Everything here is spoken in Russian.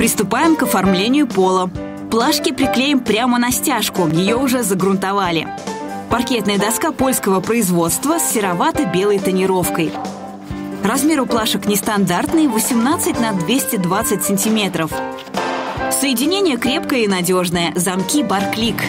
Приступаем к оформлению пола. Плашки приклеим прямо на стяжку, ее уже загрунтовали. Паркетная доска польского производства с серовато-белой тонировкой. Размер у плашек нестандартный – 18 на 220 сантиметров. Соединение крепкое и надежное. Замки Барклик.